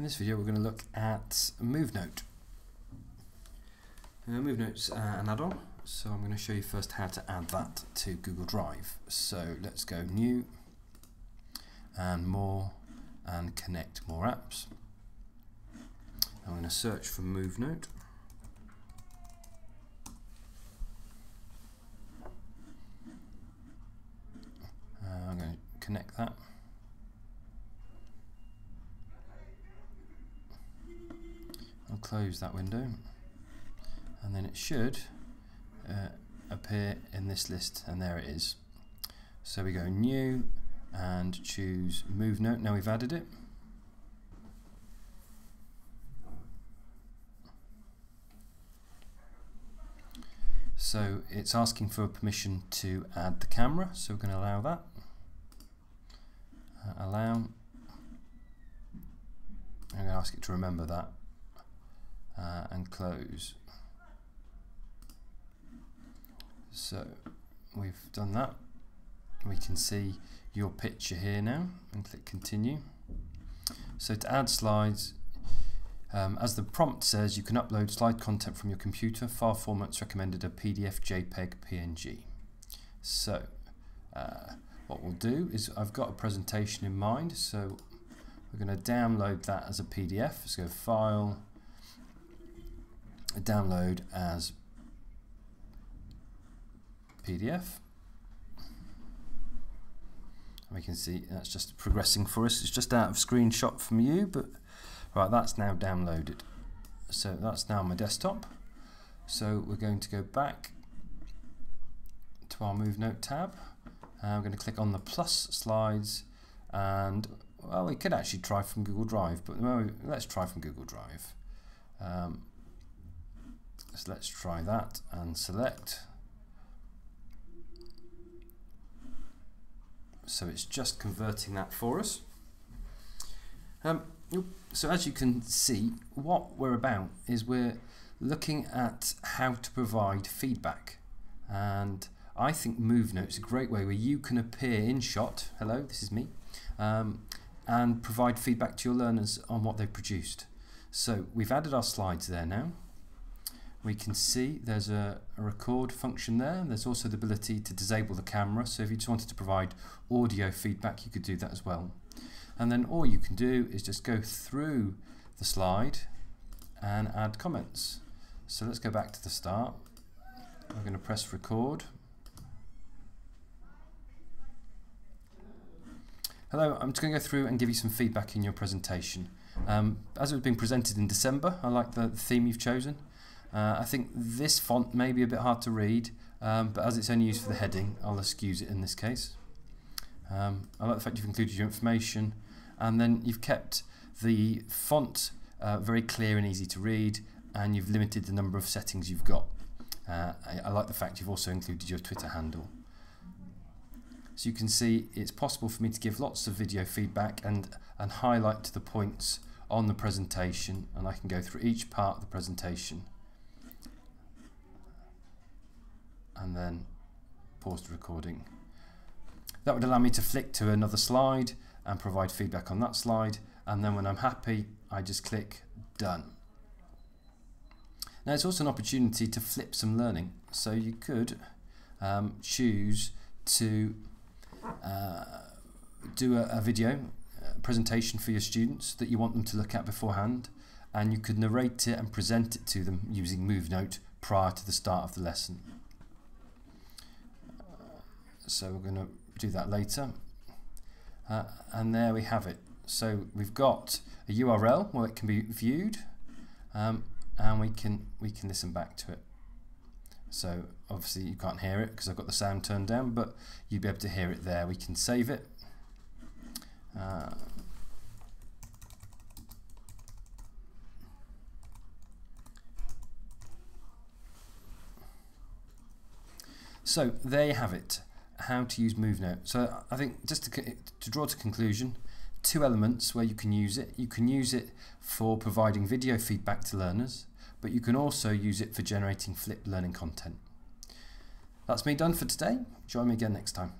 In this video we're going to look at MoveNote. Uh, MoveNote's uh, an add-on, so I'm going to show you first how to add that to Google Drive. So let's go New, and More, and Connect More Apps. I'm going to search for MoveNote. Uh, I'm going to connect that. I'll close that window and then it should uh, appear in this list and there it is. So we go new and choose MoveNote. Now we've added it. So it's asking for permission to add the camera, so we're going to allow that. Uh, allow. I'm going to ask it to remember that uh, and close. So we've done that. We can see your picture here now and click continue. So to add slides, um, as the prompt says, you can upload slide content from your computer. File formats recommended are PDF, JPEG, PNG. So uh, what we'll do is I've got a presentation in mind, so we're going to download that as a PDF. Let's go File, download as PDF. And we can see that's just progressing for us. It's just out of screenshot from you, but right, that's now downloaded. So that's now my desktop. So we're going to go back to our MoveNote tab. And I'm going to click on the plus slides and well, we could actually try from Google Drive, but let's try from Google Drive. Um, so let's try that and select. So it's just converting that for us. Um, so as you can see, what we're about is we're looking at how to provide feedback. And I think MoveNote is a great way where you can appear in shot, hello, this is me, um, and provide feedback to your learners on what they've produced. So we've added our slides there now we can see there's a, a, record function there. There's also the ability to disable the camera. So if you just wanted to provide audio feedback, you could do that as well. And then all you can do is just go through the slide and add comments. So let's go back to the start. I'm going to press record. Hello, I'm just going to go through and give you some feedback in your presentation. Um, as it was being presented in December, I like the theme you've chosen. Uh, I think this font may be a bit hard to read, um, but as it's only used for the heading, I'll excuse it in this case. Um, I like the fact you've included your information, and then you've kept the font uh, very clear and easy to read, and you've limited the number of settings you've got. Uh, I, I like the fact you've also included your Twitter handle. So you can see it's possible for me to give lots of video feedback and, and highlight the points on the presentation, and I can go through each part of the presentation. And then pause the recording. That would allow me to flick to another slide and provide feedback on that slide and then when I'm happy I just click done. Now it's also an opportunity to flip some learning so you could um, choose to uh, do a, a video a presentation for your students that you want them to look at beforehand and you could narrate it and present it to them using MoveNote prior to the start of the lesson so we're going to do that later. Uh, and there we have it. So we've got a URL where it can be viewed, um, and we can we can listen back to it. So obviously you can't hear it because I've got the sound turned down, but you'll be able to hear it there. We can save it. Uh, so there you have it how to use MoveNote. So I think just to, to draw to conclusion, two elements where you can use it. You can use it for providing video feedback to learners, but you can also use it for generating flipped learning content. That's me done for today. Join me again next time.